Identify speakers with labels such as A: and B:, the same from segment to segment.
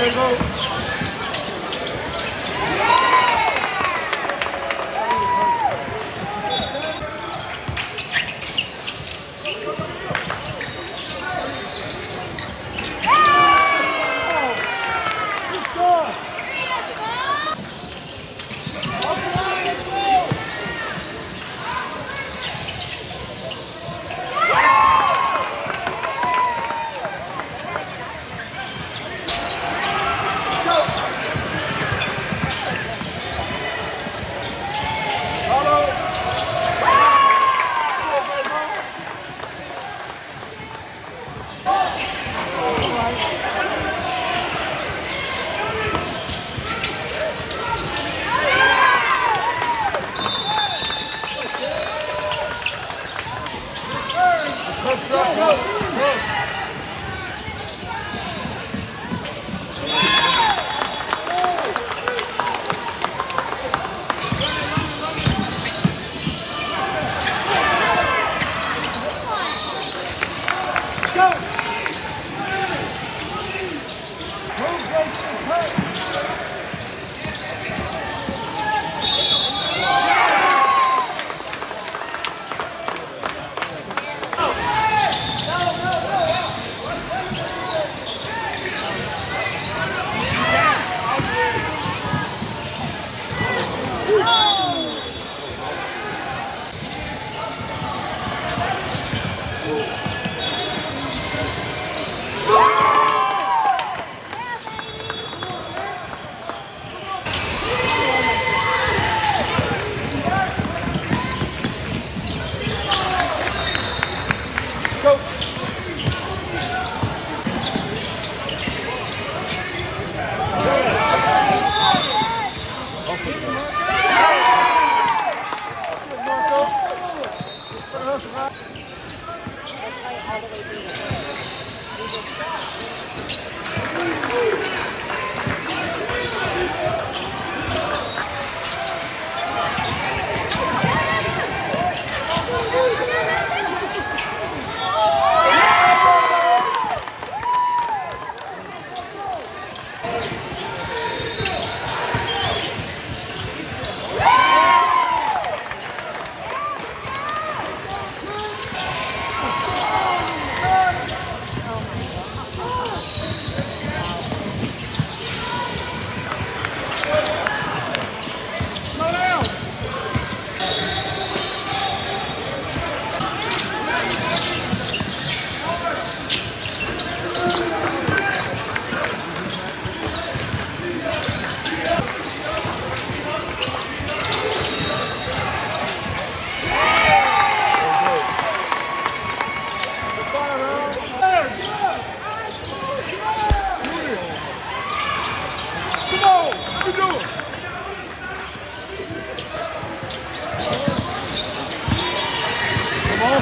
A: Pegou. go, go, go. Thank you.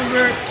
A: Zuckerberg.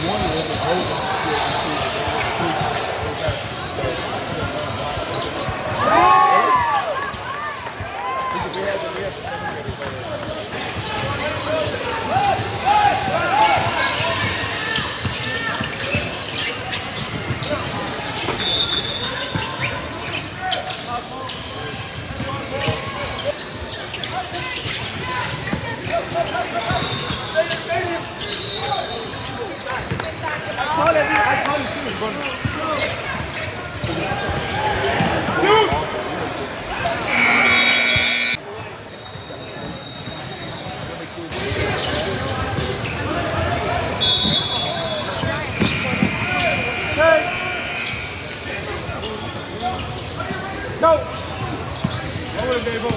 A: Solid. Come on, Jamal. Over the table.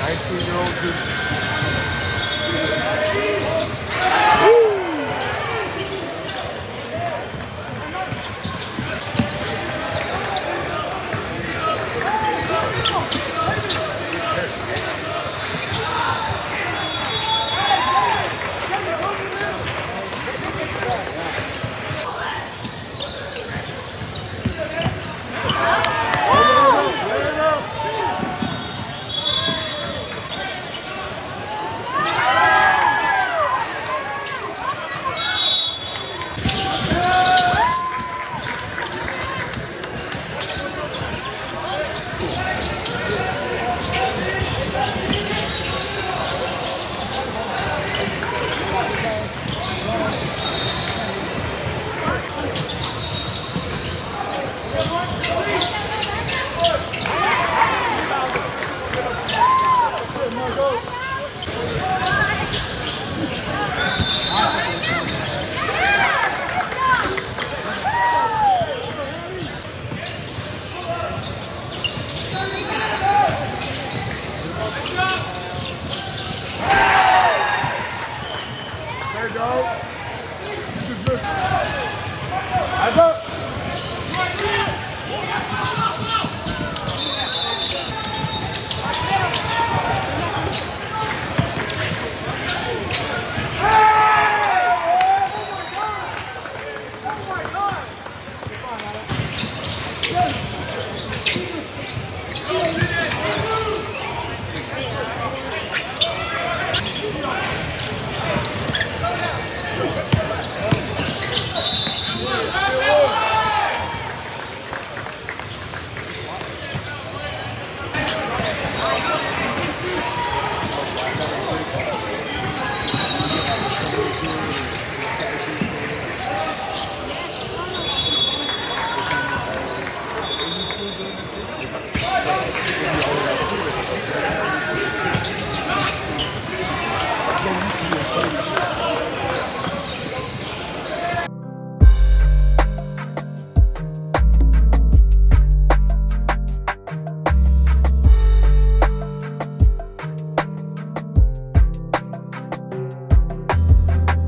A: Nineteen-year-old dude. Yes.